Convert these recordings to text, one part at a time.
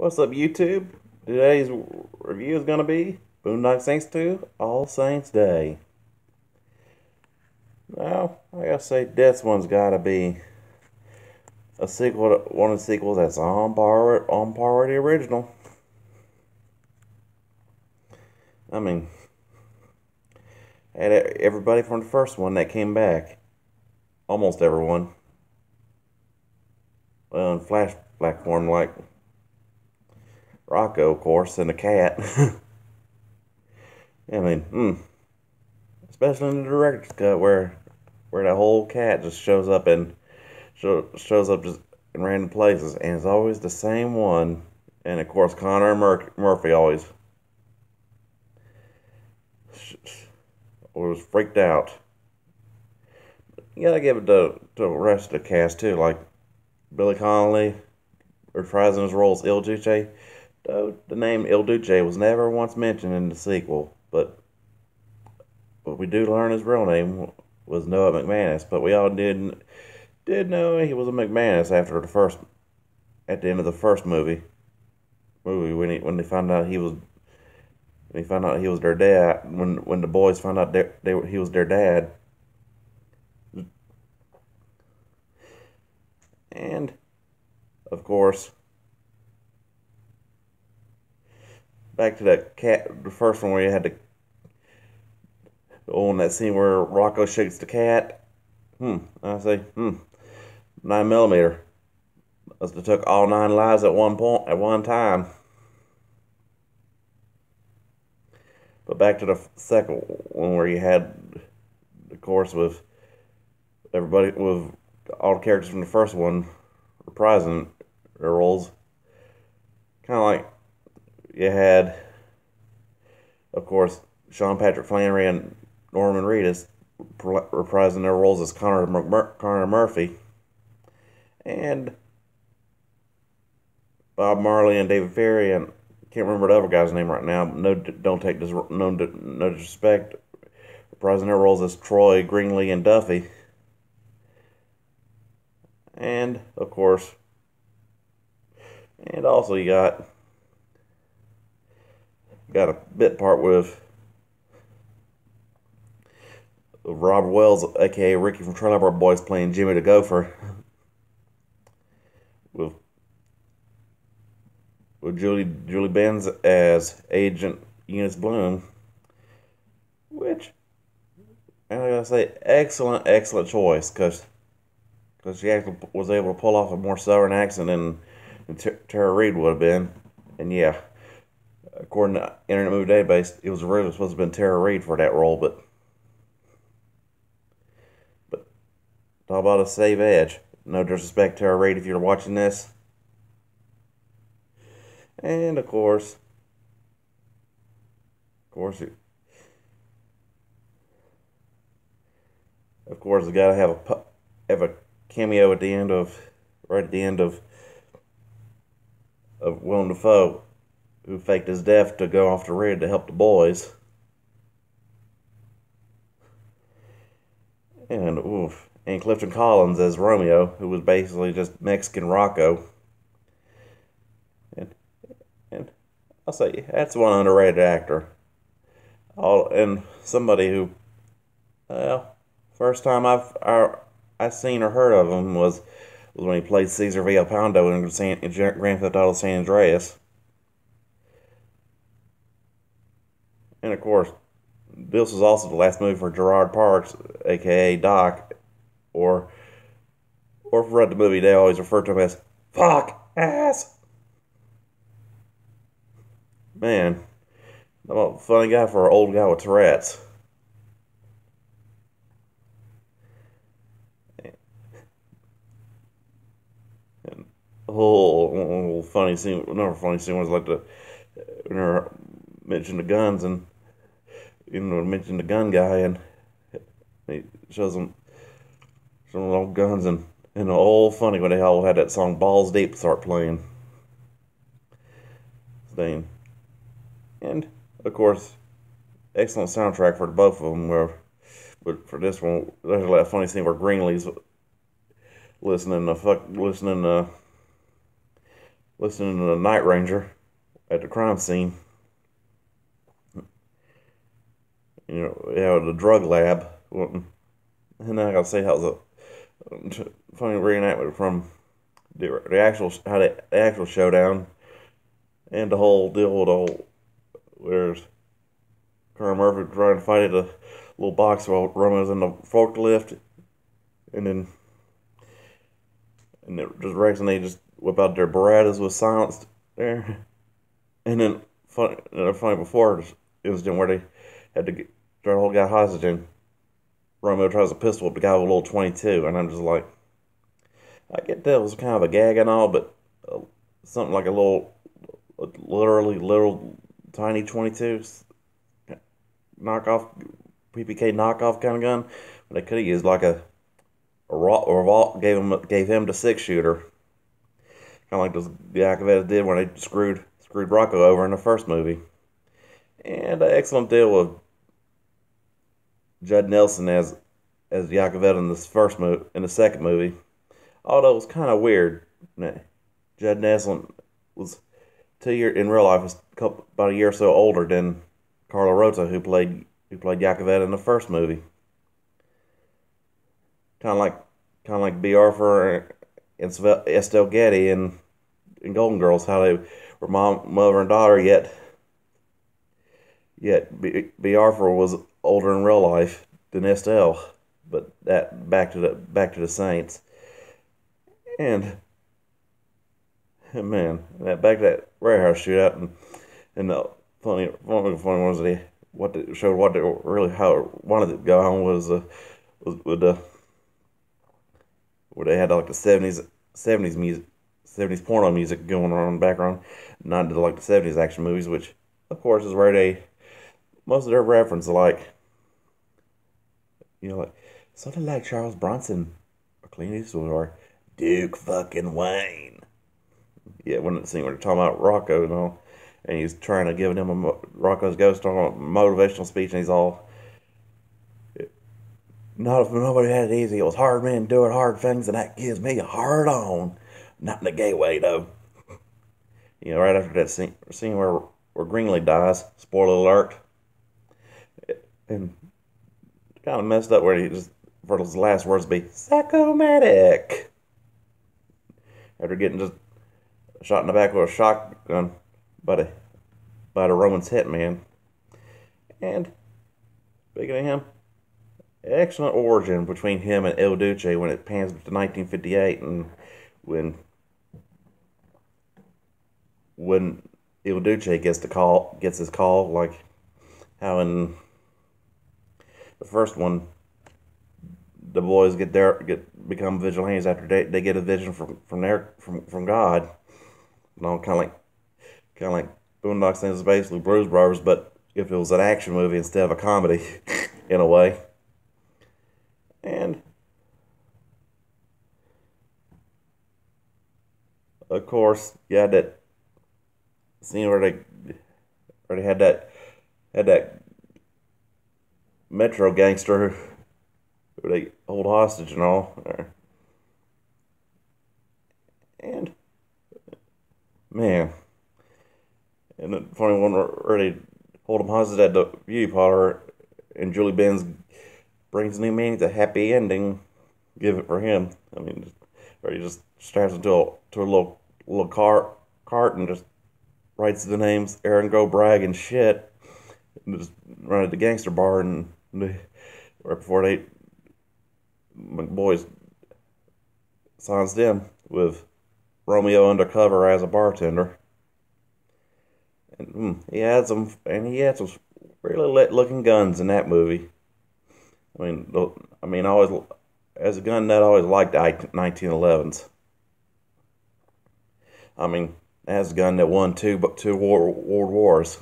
What's up, YouTube? Today's review is going to be Boondock Saints 2 All Saints Day. Now, I gotta say, this one's gotta be a sequel, to, one of the sequels that's on par, on par with the original. I mean, had everybody from the first one that came back. Almost everyone. Well, in flashback form, like Rocco, of course, and the cat. I mean, hmm. Especially in the director's cut, where where that whole cat just shows up and show, shows up just in random places, and it's always the same one. And of course, Connor Mur- Murphy always was freaked out. You gotta give it to, to the rest of the cast too, like Billy Connolly reprising his role as Il Duce. Though the name Il Duce was never once mentioned in the sequel, but but we do learn his real name was Noah McManus. But we all did did know he was a McManus after the first at the end of the first movie movie when he when they found out he was when he found out he was their dad when when the boys found out they, they he was their dad and of course back to the cat, the first one where you had to, oh, in that scene where Rocco shakes the cat. Hmm, I say, hmm, nine millimeter. Must have took all nine lives at one point, at one time. But back to the second one where you had, of course, with everybody, with all the characters from the first one reprising their roles. Kind of like you had, of course, Sean Patrick Flanery and Norman Reedus reprising their roles as Connor, Mur- Connor Murphy, and Bob Marley and David Ferry and can't remember the other guy's name right now. No, don't take no no disrespect. Reprising their roles as Troy, Greenlee, and Duffy, and of course, and also you got got a bit part with Robert Wells, aka Ricky from Trailer Park Boys, playing Jimmy the Gopher. with with Julie Julie Benz as Agent Eunice Bloom, which I gotta say, excellent, excellent choice because because she actually was able to pull off a more southern accent than, than Tara Reid would have been, and yeah according to Internet Movie Database, it was originally supposed to have been Tara Reid for that role, but but talk about a save edge. No disrespect, Tara Reid, if you're watching this. And of course, of course, it, of course, you gotta have a have a cameo at the end of right at the end of of Willem Dafoe who faked his death to go off to Red to help the boys. And oof. And Clifton Collins as Romeo, who was basically just Mexican Rocco. And and I'll say that's one underrated actor. All and somebody who well, first time I've I, I seen or heard of him was was when he played Cesar Villalpando in Grand Theft Auto San Andreas. And of course, this was also the last movie for Gerard Parks, aka Doc, or or read the movie, they always refer to him as fuck ass. Man, I'm a funny guy for an old guy with Tourette's. And oh, whole, funny scene, another funny scene was like the, mentioned the guns and you know, mention the gun guy, and he shows them some old guns, and and all funny when they all had that song "Balls Deep" start playing. Thing, and of course, excellent soundtrack for both of them. Where, but for this one, there's a funny scene where Greenlee's listening to fuck listening to listening to the Night Ranger at the crime scene. You know, yeah, the drug lab. And then I gotta say how a funny reenactment from the, the actual how the, the actual showdown and the whole deal with the whole where's Carl Murphy trying to fight at a little box while Roman's in the forklift, and then and it just Rex and they just whip out their Berettas was silenced there, and then funny, funny before incident where they had to get to hold guy hostage Romeo tries a pistol with the guy with a little twenty two, and I'm just like, I get that was kind of a gag and all, but uh, something like a little, literally little tiny twenty two knockoff PPK knockoff kind of gun. But they could have used like a a revolt gave him gave him the six shooter, kind of like the Yakavetta did when they screwed screwed Rocco over in the first movie. And an excellent deal with Judd Nelson as as Yakavetta in this first movie in the second movie. Although it was kind of weird. Judd Nelson was two year in real life was a couple, about a year or so older than Carlo Rota, who played who played Yakavetta in the first movie. Kind of like, kind of like Bea Arthur and Estelle Getty in, in Golden Girls, how they were mom, mother, and daughter. Yet, yet Bea, Arthur was older in real life than Estelle. But that back to the back to the Saints, and man, that back to that warehouse shootout and and the funny one funny ones that he what they showed what they really how it wanted to go on was uh, was with the where they had like the seventies seventies music seventies porno music going on in the background, not like the seventies action movies, which of course is where they most of their reference like you know like something like Charles Bronson or Clint Eastwood or Duke fucking Wayne. Yeah, when the scene where they're talking about Rocco and all and he's trying to give him a Rocco's Ghost on a motivational speech, and he's all, "Not if nobody had it easy. It was hard men doing hard things, and that gives me a hard on. Not in a gay way, though." you know, right after that scene, scene where where Greenlee dies. Spoiler alert. And kind of messed up where he just for his last words be psychomatic. After getting just shot in the back with a shotgun by the by the Romans hitman. And speaking of him, excellent origin between him and Il Duce when it pans to 1958 and when when Il Duce gets the call gets his call like how in the first one the boys get their get become vigilantes after they, they get a vision from from their from from God. You know, kind of like kind of like Boondock Saints is basically Blues Brothers, but if it was an action movie instead of a comedy, in a way. And of course, had that scene where they already had that had that Metro gangster who they hold hostage and all. And man, and the funny one already hold him hostage at the beauty parlor, and Julie Benz brings new meaning to happy ending. Give it for him. I mean, or he just straps into a to a little little car cart and just writes the names Erin Go Bragh and shit, and just run at the gangster bar and right before they boys signs them with Romeo undercover as a bartender. And mm, he had some, and he had some really lit looking guns in that movie. I mean, I mean, I always as a gun nut, I always liked the 1911s. I mean, as a gun that won two two war, world wars.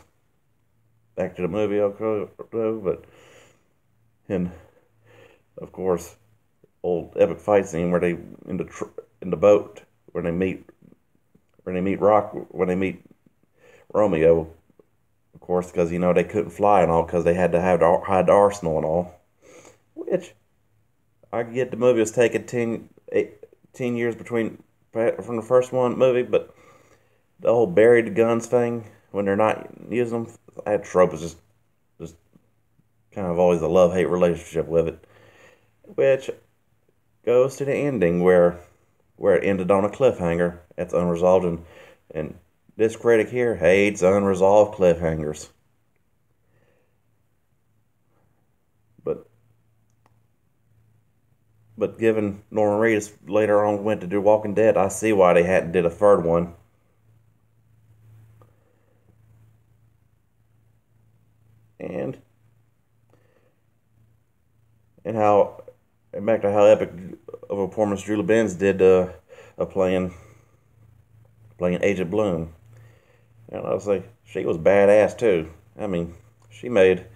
Back to the movie, okay, but and of course, old epic fight scene where they in the in the boat when they meet when they meet Rock when they meet Romeo, of course, because you know they couldn't fly and all because they had to have hide the arsenal and all. Which I get the movie was taking 10, eight, 10 years between from the first one movie, but the whole buried guns thing when they're not using them. That trope is just kind of always a love hate relationship with it, which goes to the ending where where it ended on a cliffhanger. That's unresolved, and and this critic here hates unresolved cliffhangers. But but given Norman Reedus later on went to do Walking Dead, I see why they hadn't did a third one. And and how and back to how epic of a performance Julie Benz did uh, of playing playing Agent Bloom. And I was like, she was badass too. I mean, she made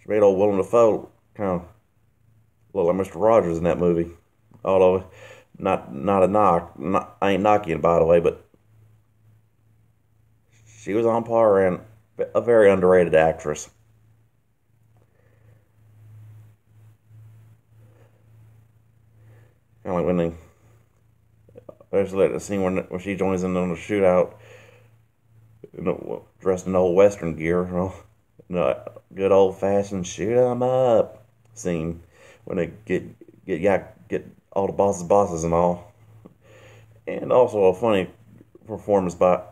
she made old Willem Dafoe kind of look like Mr. Rogers in that movie. Although not not a knock, not, I ain't knocking it by the way, but she was on par and a very underrated actress. Kind of like when they, there's like the scene when when she joins in on the shootout, you know, dressed in old western gear, you know, good old fashioned shoot 'em up scene when they get get yeah get all the bosses bosses and all, and also a funny performance by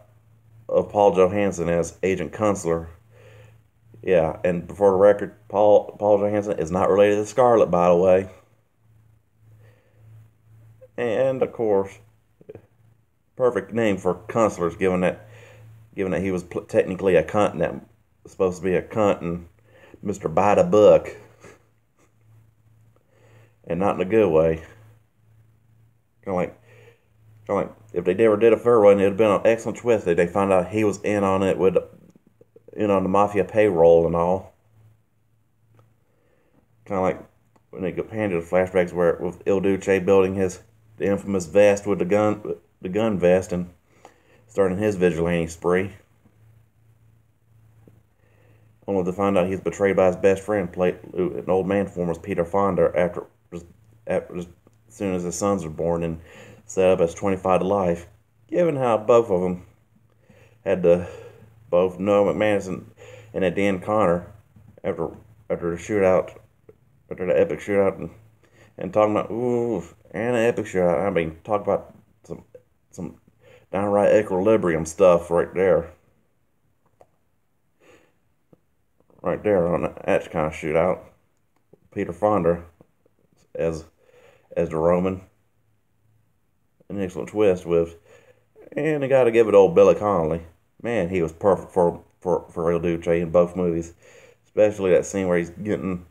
of Paul Johansson as Agent Kunstler. Yeah, and before the record, Paul Paul Johansson is not related to Scarlett, by the way. And of course, perfect name for Kunstler's, given that given that he was technically a cunt that was supposed to be a cunt and Mister Bite Book, and not in a good way. Kind of like, kind of like if they never did a fair one, it'd have been an excellent twist. That they found out he was in on it with in on the mafia payroll and all. Kind of like when they get handed flashbacks where with Il Duce building his the infamous vest with the gun the gun vest and starting his vigilante spree. Only to find out he's betrayed by his best friend, played an old man form was Peter Fonda after, after as soon as his sons were born and set up as 25 to life. Given how both of them had to both Noah McManus and, and Dan Connor after after the shootout, after the epic shootout, and, and talking about ooh and an epic shootout. I mean, talk about some some downright equilibrium stuff right there. Right there on that kind of shootout. Peter Fonda as as the Roman. An excellent twist with, and I got to give it old Billy Connolly man, he was perfect for for for Il Duce in both movies, especially that scene where he's getting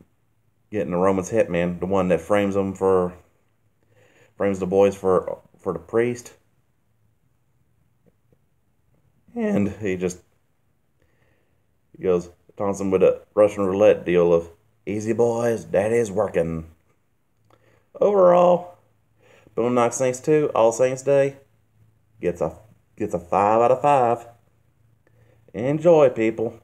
getting the Roman's hitman, the one that frames him for frames the boys for for the priest, and he just he goes taunts him with a Russian roulette deal of easy boys, daddy's working. Overall, Boondock Saints 2, All Saints Day, gets a gets a five out of five. Enjoy, people.